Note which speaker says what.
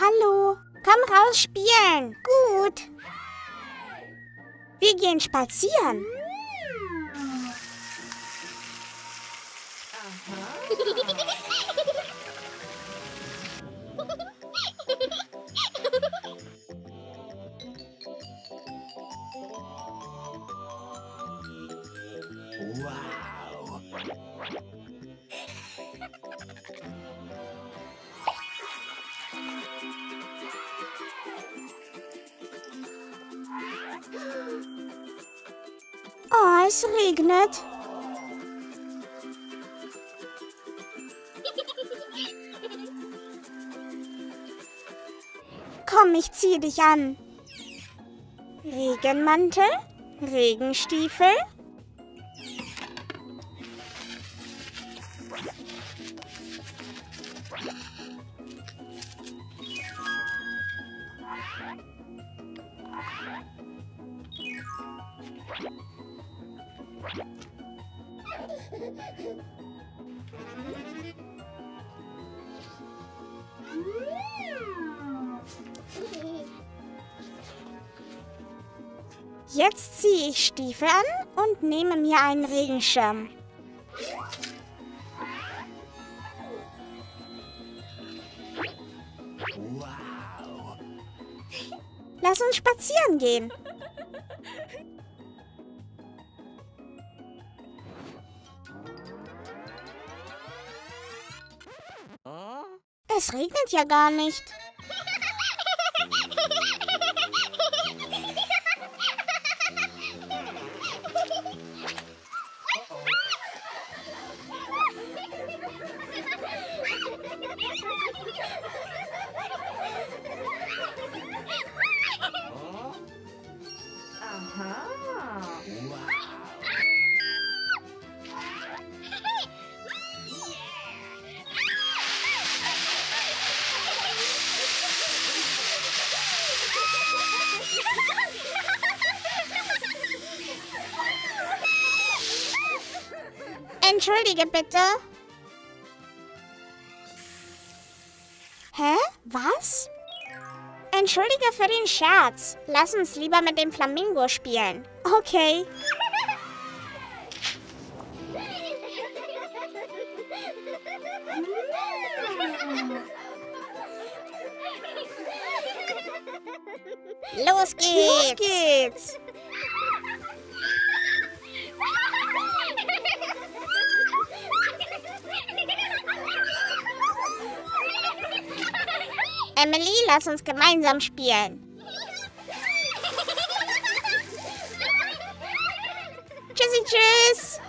Speaker 1: Hallo, komm raus spielen. Gut. Wir gehen spazieren. Es regnet. Komm, ich zieh dich an. Regenmantel, Regenstiefel. Jetzt ziehe ich Stiefel an und nehme mir einen Regenschirm.
Speaker 2: Wow.
Speaker 1: Lass uns spazieren gehen. Es regnet ja gar nicht. Entschuldige bitte. Hä? Was? Entschuldige für den Scherz. Lass uns lieber mit dem Flamingo spielen. Okay. Los geht's. Los geht's. Emily, lass uns gemeinsam spielen. Tschüssi, tschüss. Tschüss.